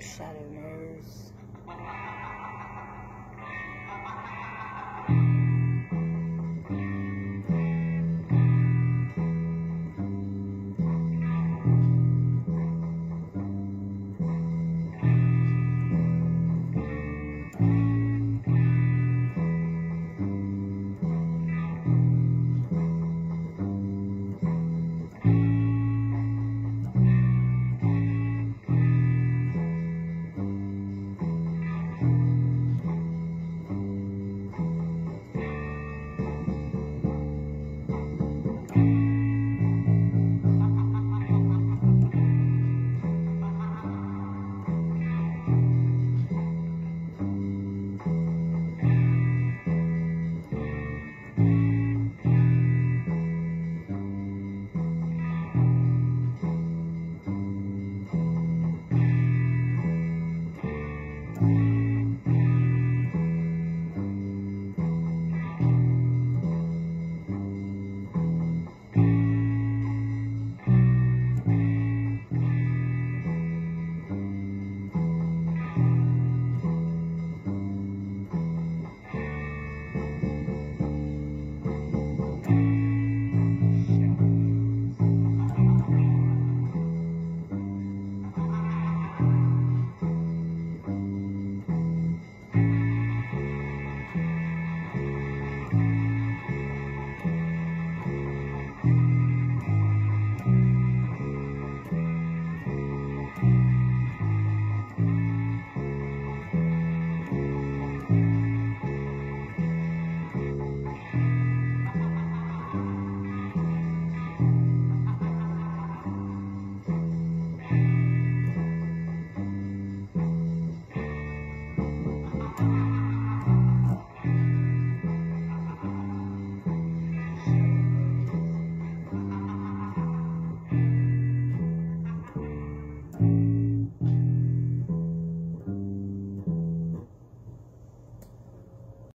Shadow Nurse.